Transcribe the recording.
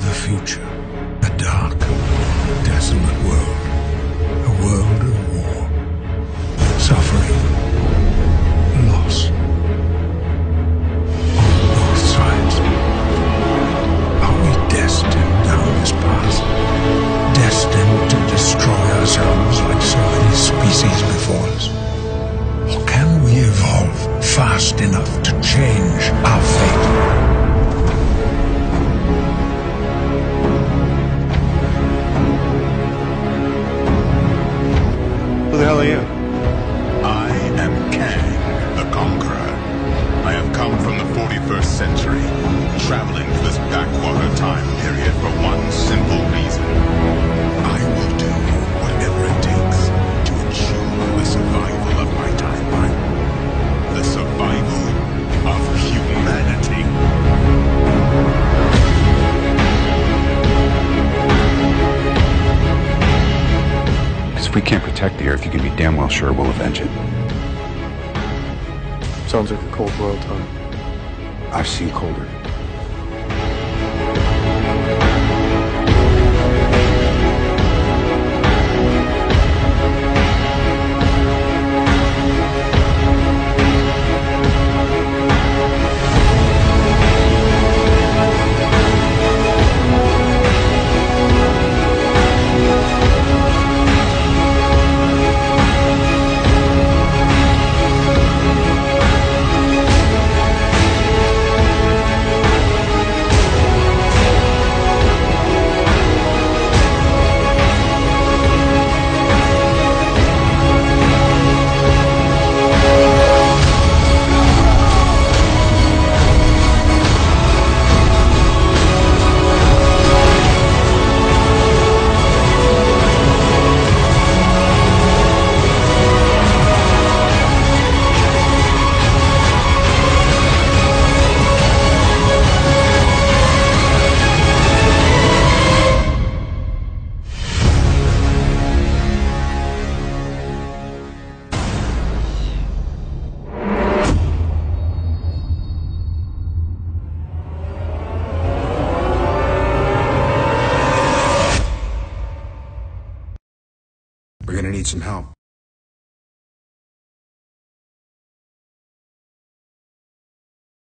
the future. A dark, desolate world. A world of war. Suffering. Loss. On both sides. Are we destined down this path? Destined to destroy ourselves like so many species before us? Or can we evolve fast enough to change our fate? Are you? I am Kang, the Conqueror. I have come from the 41st century, traveling through this backwater time period for one simple if we can't protect the Earth, you can be damn well sure we'll avenge it. Sounds like a cold world, Tom. I've seen colder. need some help.